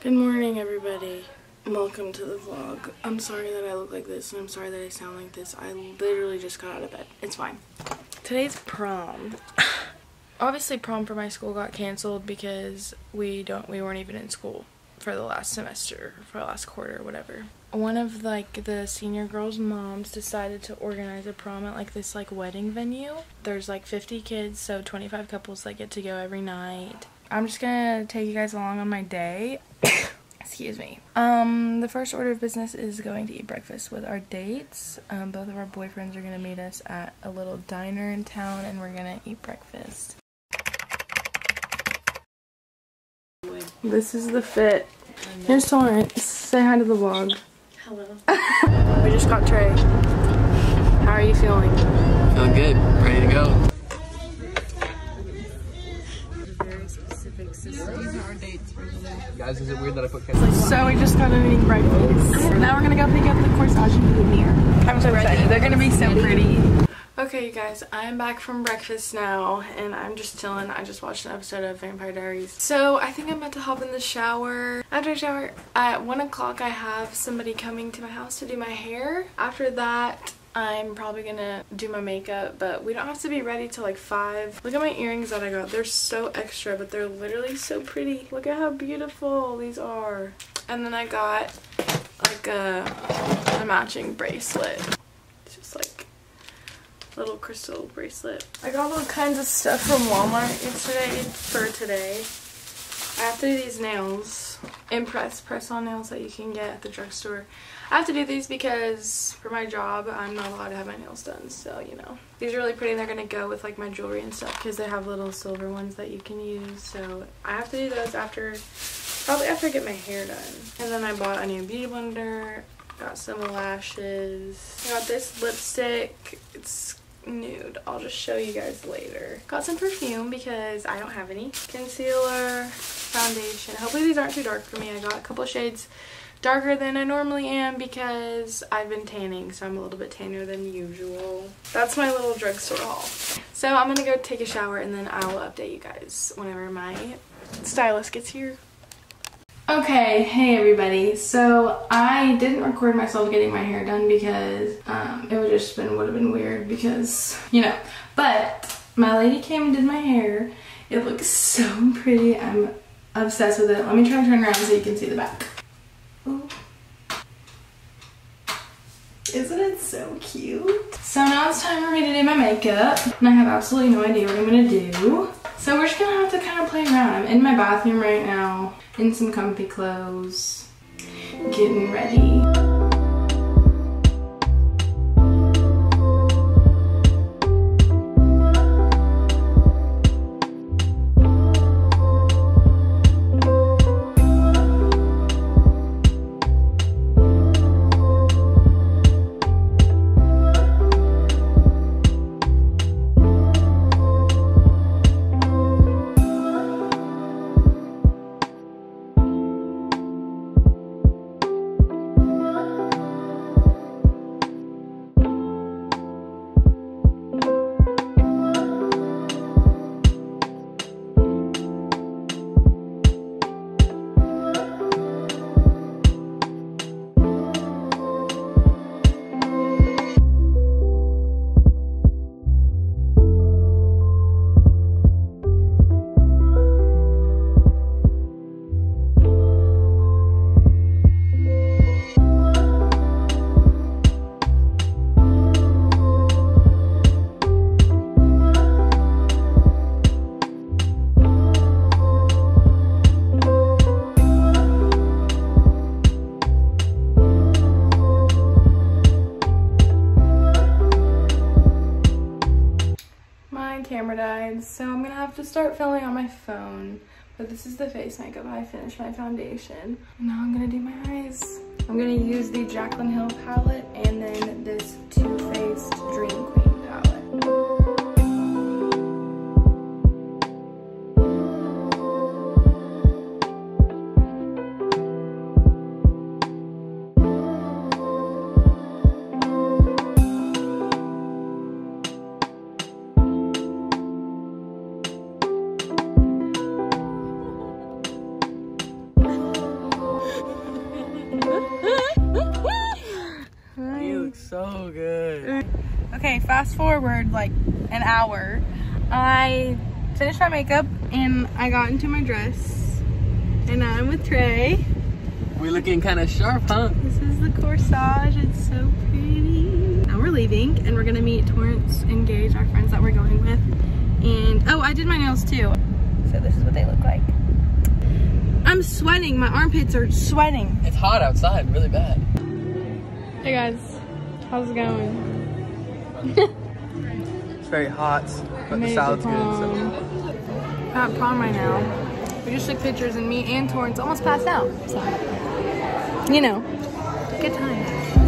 Good morning, everybody. Welcome to the vlog. I'm sorry that I look like this and I'm sorry that I sound like this. I literally just got out of bed. It's fine. Today's prom. Obviously, prom for my school got canceled because we don't we weren't even in school for the last semester, for the last quarter, whatever. One of like the senior girls' moms decided to organize a prom at like this like wedding venue. There's like 50 kids, so 25 couples that get to go every night. I'm just gonna take you guys along on my day. Excuse me. Um, the first order of business is going to eat breakfast with our dates. Um, both of our boyfriends are gonna meet us at a little diner in town, and we're gonna eat breakfast. This is the fit. Here's Torrance. Say hi to the vlog. Hello. We just got Trey. How are you feeling? Feeling good. Ready to go. Guys, is it weird that I put ketchup? So we just got done eating breakfast. Now we're gonna go pick up the corsage and boutonniere. I'm so excited. They're gonna be so pretty. Okay, you guys, I'm back from breakfast now, and I'm just chilling. I just watched an episode of Vampire Diaries. So I think I'm about to hop in the shower. After I shower, at 1 o'clock I have somebody coming to my house to do my hair. After that, I'm probably gonna do my makeup, but we don't have to be ready till like 5. Look at my earrings that I got. They're so extra, but they're literally so pretty. Look at how beautiful these are. And then I got like a, a matching bracelet. It's just like little crystal bracelet. I got all kinds of stuff from Walmart yesterday for today. I have to do these nails. Impress press-on nails that you can get at the drugstore. I have to do these because for my job, I'm not allowed to have my nails done. So, you know. These are really pretty they're going to go with like my jewelry and stuff because they have little silver ones that you can use. So, I have to do those after, probably after I get my hair done. And then I bought a new beauty blender. Got some lashes. I got this lipstick. It's nude. I'll just show you guys later. Got some perfume because I don't have any. Concealer, foundation. Hopefully these aren't too dark for me. I got a couple shades darker than I normally am because I've been tanning so I'm a little bit tanner than usual. That's my little drugstore haul. So I'm gonna go take a shower and then I will update you guys whenever my stylist gets here. Okay, hey everybody. So I didn't record myself getting my hair done because um, it would just been would have been weird because you know. But my lady came and did my hair. It looks so pretty. I'm obsessed with it. Let me try to turn around so you can see the back. Isn't it so cute? So now it's time for me to do my makeup. And I have absolutely no idea what I'm gonna do. So we're just gonna have to kind of play around. I'm in my bathroom right now, in some comfy clothes, getting ready. Camera died, so I'm gonna have to start filming on my phone. But this is the face makeup. I finished my foundation. Now I'm gonna do my eyes. I'm gonna use the Jaclyn Hill palette so good. Okay, fast forward like an hour. I finished my makeup and I got into my dress. And now I'm with Trey. We're looking kind of sharp, huh? This is the corsage. It's so pretty. Now we're leaving and we're gonna meet Torrance and Gage, our friends that we're going with. And oh, I did my nails too. So this is what they look like. I'm sweating. My armpits are sweating. It's hot outside, really bad. Hey guys, how's it going? It's very hot, but the salad's good. prom. We're at prom right now. We just took pictures and me and Torrance almost passed out. So, you know, good times.